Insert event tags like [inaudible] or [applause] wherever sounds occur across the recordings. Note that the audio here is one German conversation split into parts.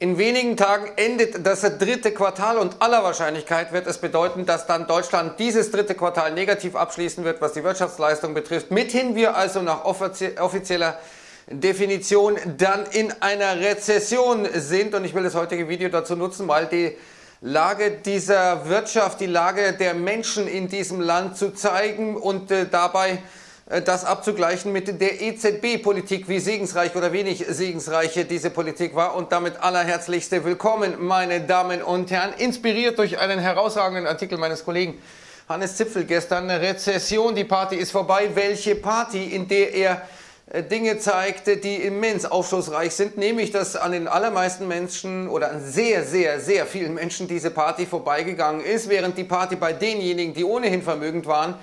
In wenigen Tagen endet das dritte Quartal und aller Wahrscheinlichkeit wird es bedeuten, dass dann Deutschland dieses dritte Quartal negativ abschließen wird, was die Wirtschaftsleistung betrifft. Mithin wir also nach offizieller Definition dann in einer Rezession sind. Und ich will das heutige Video dazu nutzen, mal die Lage dieser Wirtschaft, die Lage der Menschen in diesem Land zu zeigen und äh, dabei äh, das abzugleichen mit der EZB-Politik, wie segensreich oder wenig segensreich diese Politik war. Und damit allerherzlichste Willkommen, meine Damen und Herren, inspiriert durch einen herausragenden Artikel meines Kollegen Hannes Zipfel gestern. Rezession, die Party ist vorbei. Welche Party, in der er äh, Dinge zeigte, die immens aufschlussreich sind, nämlich dass an den allermeisten Menschen oder an sehr, sehr, sehr vielen Menschen diese Party vorbeigegangen ist, während die Party bei denjenigen, die ohnehin vermögend waren,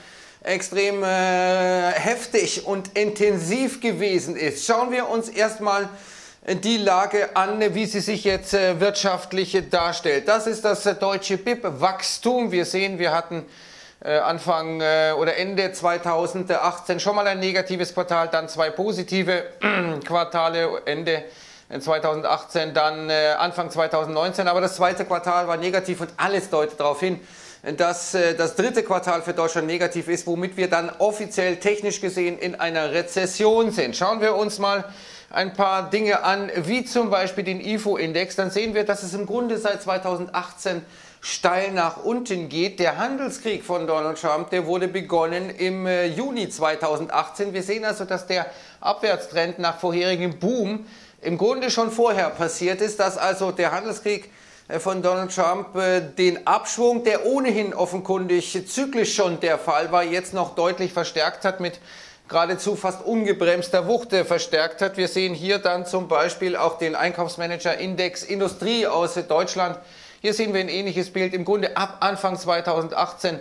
extrem äh, heftig und intensiv gewesen ist. Schauen wir uns erstmal die Lage an, wie sie sich jetzt äh, wirtschaftlich darstellt. Das ist das deutsche BIP-Wachstum. Wir sehen, wir hatten äh, Anfang äh, oder Ende 2018 schon mal ein negatives Quartal, dann zwei positive [clears throat] Quartale, Ende 2018, dann äh, Anfang 2019. Aber das zweite Quartal war negativ und alles deutet darauf hin, dass äh, das dritte Quartal für Deutschland negativ ist, womit wir dann offiziell technisch gesehen in einer Rezession sind. Schauen wir uns mal ein paar Dinge an, wie zum Beispiel den IFO-Index, dann sehen wir, dass es im Grunde seit 2018 steil nach unten geht. Der Handelskrieg von Donald Trump, der wurde begonnen im äh, Juni 2018. Wir sehen also, dass der Abwärtstrend nach vorherigem Boom im Grunde schon vorher passiert ist, dass also der Handelskrieg von Donald Trump äh, den Abschwung, der ohnehin offenkundig zyklisch schon der Fall war, jetzt noch deutlich verstärkt hat mit geradezu fast ungebremster Wucht äh, verstärkt hat. Wir sehen hier dann zum Beispiel auch den Einkaufsmanager-Index Industrie aus Deutschland. Hier sehen wir ein ähnliches Bild. Im Grunde ab Anfang 2018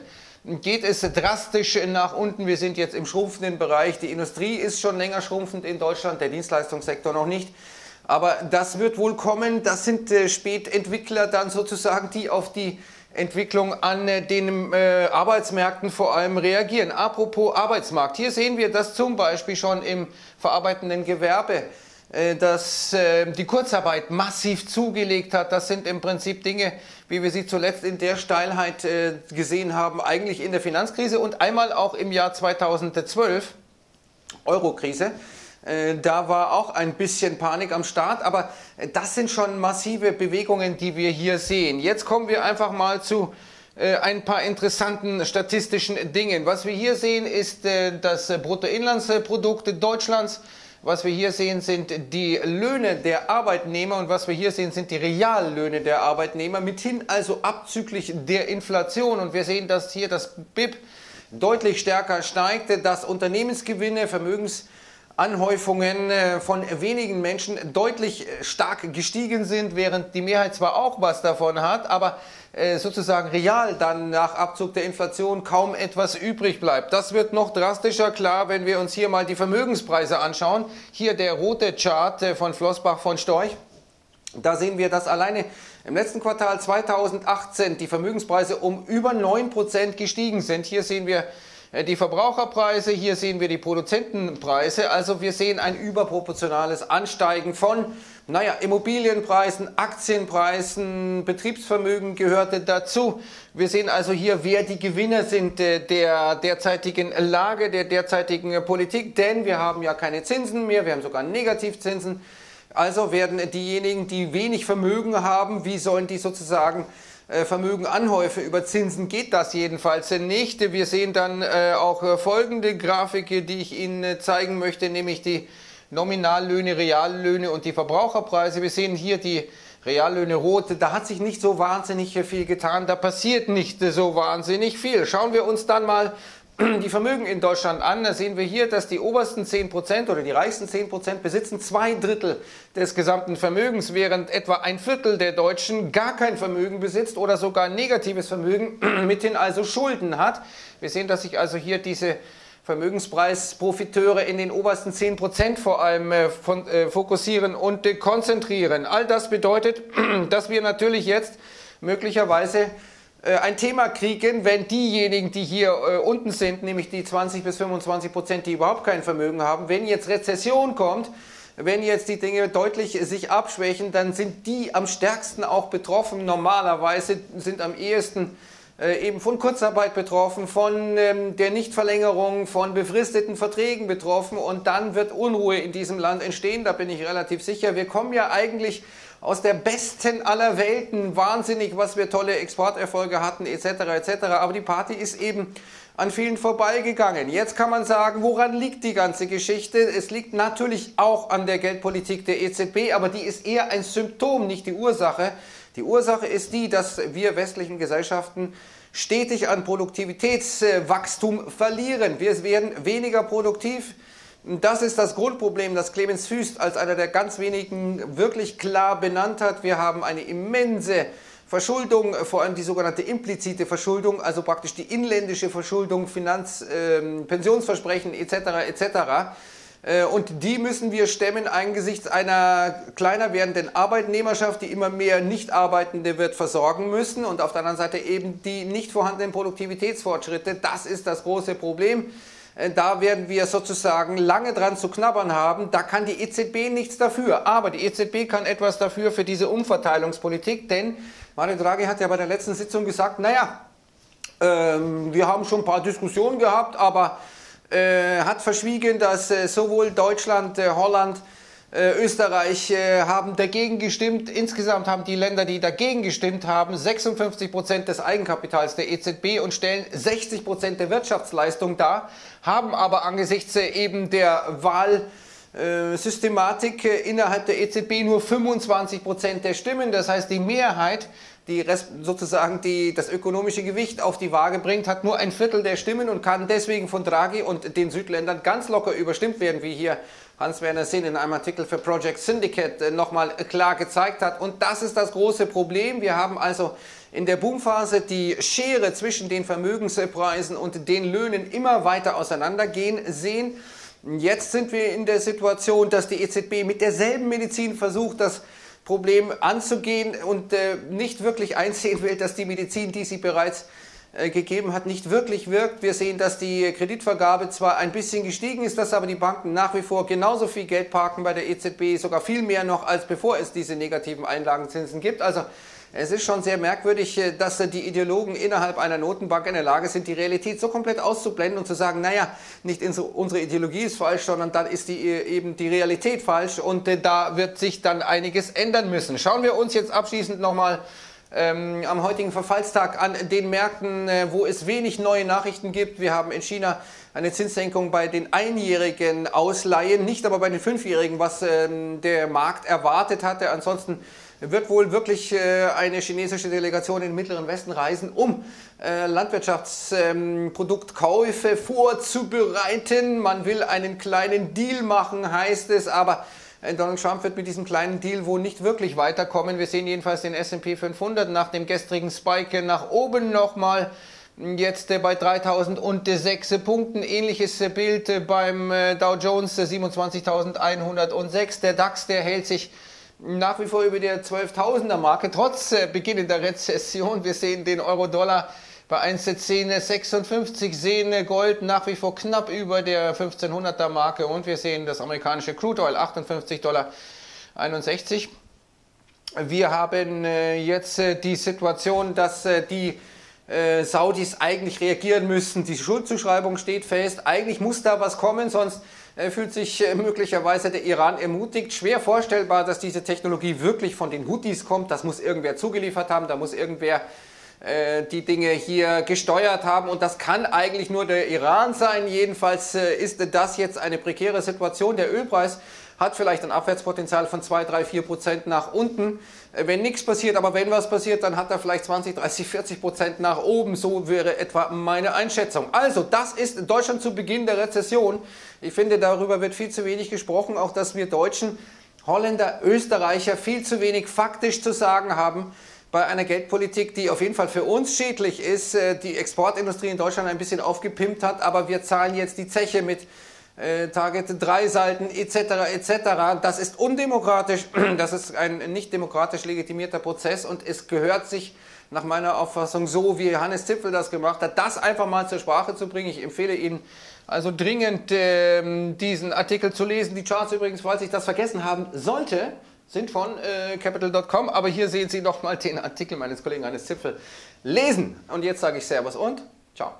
geht es drastisch nach unten. Wir sind jetzt im schrumpfenden Bereich. Die Industrie ist schon länger schrumpfend in Deutschland, der Dienstleistungssektor noch nicht. Aber das wird wohl kommen. Das sind äh, Spätentwickler dann sozusagen, die auf die Entwicklung an äh, den äh, Arbeitsmärkten vor allem reagieren. Apropos Arbeitsmarkt, hier sehen wir das zum Beispiel schon im verarbeitenden Gewerbe, äh, dass äh, die Kurzarbeit massiv zugelegt hat. Das sind im Prinzip Dinge, wie wir sie zuletzt in der Steilheit äh, gesehen haben, eigentlich in der Finanzkrise und einmal auch im Jahr 2012, Eurokrise. Äh, da war auch ein bisschen Panik am Start, aber äh, das sind schon massive Bewegungen, die wir hier sehen. Jetzt kommen wir einfach mal zu äh, ein paar interessanten statistischen Dingen. Was wir hier sehen, ist das Bruttoinlandsprodukt Deutschlands. Was wir hier sehen, sind die Löhne der Arbeitnehmer und was wir hier sehen, sind die Reallöhne der Arbeitnehmer, mithin also abzüglich der Inflation. Und wir sehen, dass hier das BIP deutlich stärker steigt, dass Unternehmensgewinne, Vermögens Anhäufungen äh, von wenigen Menschen deutlich äh, stark gestiegen sind, während die Mehrheit zwar auch was davon hat, aber äh, sozusagen real dann nach Abzug der Inflation kaum etwas übrig bleibt. Das wird noch drastischer klar, wenn wir uns hier mal die Vermögenspreise anschauen. Hier der rote Chart von Flossbach von Storch. Da sehen wir, dass alleine im letzten Quartal 2018 die Vermögenspreise um über 9% gestiegen sind. Hier sehen wir die Verbraucherpreise, hier sehen wir die Produzentenpreise. Also wir sehen ein überproportionales Ansteigen von naja, Immobilienpreisen, Aktienpreisen, Betriebsvermögen gehörte dazu. Wir sehen also hier, wer die Gewinner sind äh, der derzeitigen Lage, der derzeitigen Politik, denn wir haben ja keine Zinsen mehr, wir haben sogar Negativzinsen. Also werden diejenigen, die wenig Vermögen haben, wie sollen die sozusagen äh, Vermögen anhäufe. Über Zinsen geht das jedenfalls nicht. Wir sehen dann äh, auch äh, folgende Grafik, die ich Ihnen zeigen möchte, nämlich die Nominallöhne, Reallöhne und die Verbraucherpreise. Wir sehen hier die Reallöhne rot. Da hat sich nicht so wahnsinnig viel getan. Da passiert nicht so wahnsinnig viel. Schauen wir uns dann mal die Vermögen in Deutschland an, da sehen wir hier, dass die obersten 10% oder die reichsten 10% besitzen zwei Drittel des gesamten Vermögens, während etwa ein Viertel der Deutschen gar kein Vermögen besitzt oder sogar negatives Vermögen, [clears throat] mithin also Schulden hat. Wir sehen, dass sich also hier diese Vermögenspreisprofiteure in den obersten 10% vor allem äh, von, äh, fokussieren und äh, konzentrieren. All das bedeutet, [clears throat] dass wir natürlich jetzt möglicherweise ein Thema kriegen, wenn diejenigen, die hier äh, unten sind, nämlich die 20 bis 25 Prozent, die überhaupt kein Vermögen haben, wenn jetzt Rezession kommt, wenn jetzt die Dinge deutlich sich abschwächen, dann sind die am stärksten auch betroffen. Normalerweise sind am ehesten äh, eben von Kurzarbeit betroffen, von ähm, der Nichtverlängerung von befristeten Verträgen betroffen und dann wird Unruhe in diesem Land entstehen, da bin ich relativ sicher. Wir kommen ja eigentlich aus der besten aller Welten, wahnsinnig, was wir tolle Exporterfolge hatten etc. etc. Aber die Party ist eben an vielen vorbeigegangen. Jetzt kann man sagen, woran liegt die ganze Geschichte? Es liegt natürlich auch an der Geldpolitik der EZB, aber die ist eher ein Symptom, nicht die Ursache. Die Ursache ist die, dass wir westlichen Gesellschaften stetig an Produktivitätswachstum verlieren. Wir werden weniger produktiv. Das ist das Grundproblem, das Clemens Füst als einer der ganz wenigen wirklich klar benannt hat. Wir haben eine immense Verschuldung, vor allem die sogenannte implizite Verschuldung, also praktisch die inländische Verschuldung, Finanz-, äh, Pensionsversprechen etc. etc. Äh, und die müssen wir stemmen angesichts einer kleiner werdenden Arbeitnehmerschaft, die immer mehr Nichtarbeitende wird versorgen müssen und auf der anderen Seite eben die nicht vorhandenen Produktivitätsfortschritte. Das ist das große Problem. Äh, da werden wir sozusagen lange dran zu knabbern haben. Da kann die EZB nichts dafür. Aber die EZB kann etwas dafür für diese Umverteilungspolitik, denn Mario Draghi hat ja bei der letzten Sitzung gesagt, naja, ähm, wir haben schon ein paar Diskussionen gehabt, aber äh, hat verschwiegen, dass äh, sowohl Deutschland, äh, Holland, äh, Österreich äh, haben dagegen gestimmt. Insgesamt haben die Länder, die dagegen gestimmt haben, 56 Prozent des Eigenkapitals der EZB und stellen 60 Prozent der Wirtschaftsleistung dar, haben aber angesichts äh, eben der Wahl Systematik innerhalb der EZB nur 25 Prozent der Stimmen. Das heißt, die Mehrheit die sozusagen die, das ökonomische Gewicht auf die Waage bringt, hat nur ein Viertel der Stimmen und kann deswegen von Draghi und den Südländern ganz locker überstimmt werden, wie hier Hans-Werner Sinn in einem Artikel für Project Syndicate äh, nochmal klar gezeigt hat. Und das ist das große Problem. Wir haben also in der Boomphase die Schere zwischen den Vermögenspreisen und den Löhnen immer weiter auseinandergehen sehen. Jetzt sind wir in der Situation, dass die EZB mit derselben Medizin versucht, das Problem anzugehen und äh, nicht wirklich einsehen will, dass die Medizin, die sie bereits äh, gegeben hat, nicht wirklich wirkt. Wir sehen, dass die Kreditvergabe zwar ein bisschen gestiegen ist, dass aber die Banken nach wie vor genauso viel Geld parken bei der EZB, sogar viel mehr noch, als bevor es diese negativen Einlagenzinsen gibt. Also es ist schon sehr merkwürdig, äh, dass äh, die Ideologen innerhalb einer Notenbank in der Lage sind, die Realität so komplett auszublenden und zu sagen, naja, nicht unsere Ideologie ist falsch, sondern dann ist die, äh, eben die Realität falsch und da wird sich dann einiges ändern müssen. Schauen wir uns jetzt abschließend nochmal ähm, am heutigen Verfallstag an den Märkten, äh, wo es wenig neue Nachrichten gibt. Wir haben in China eine Zinssenkung bei den einjährigen Ausleihen, nicht aber bei den fünfjährigen, was ähm, der Markt erwartet hatte. Ansonsten wird wohl wirklich äh, eine chinesische Delegation in den Mittleren Westen reisen, um äh, Landwirtschaftsproduktkäufe vorzubereiten. Man will einen kleinen Deal machen, heißt es, aber Donald Trump wird mit diesem kleinen Deal wohl nicht wirklich weiterkommen. Wir sehen jedenfalls den S&P 500 nach dem gestrigen Spike nach oben nochmal jetzt bei 3006 Punkten. Ähnliches Bild beim Dow Jones 27.106. Der DAX, der hält sich nach wie vor über der 12.000er Marke, trotz äh, beginnender Rezession. Wir sehen den Euro-Dollar bei 1,1056, sehen Gold nach wie vor knapp über der 1500er Marke und wir sehen das amerikanische Crude Oil 58,61 Dollar. Wir haben äh, jetzt äh, die Situation, dass die Saudis eigentlich reagieren müssen. Die Schuldzuschreibung steht fest. Eigentlich muss da was kommen, sonst fühlt sich äh, möglicherweise der Iran ermutigt. Schwer vorstellbar, dass diese Technologie wirklich von den Houthis kommt. Das muss irgendwer zugeliefert haben, da muss irgendwer äh, die Dinge hier gesteuert haben und das kann eigentlich nur der Iran sein. Jedenfalls äh, ist das jetzt eine prekäre Situation. Der Ölpreis hat vielleicht ein Abwärtspotenzial von 2, 3, 4 Prozent nach unten. Äh, wenn nichts passiert, aber wenn was passiert, dann hat er vielleicht 20, 30, 40 Prozent nach oben. So wäre etwa meine Einschätzung. Also, das ist Deutschland zu Beginn der Rezession. Ich finde, darüber wird viel zu wenig gesprochen, auch dass wir Deutschen, Holländer, Österreicher viel zu wenig faktisch zu sagen haben bei einer Geldpolitik, die auf jeden Fall für uns schädlich ist, äh, die Exportindustrie in Deutschland ein bisschen aufgepimpt hat, aber wir zahlen jetzt die Zeche mit äh, Target 3 Seiten etc. etc. Das ist undemokratisch, [clears throat] das ist ein nicht demokratisch legitimierter Prozess und es gehört sich nach meiner Auffassung so, wie Hannes Zipfel das gemacht hat, das einfach mal zur Sprache zu bringen. Ich empfehle Ihnen also dringend ähm, diesen Artikel zu lesen. Die Charts übrigens, falls ich das vergessen haben sollte, sind von äh, capital.com, aber hier sehen Sie nochmal den Artikel meines Kollegen Hannes Zipfel lesen. Und jetzt sage ich Servus und ciao.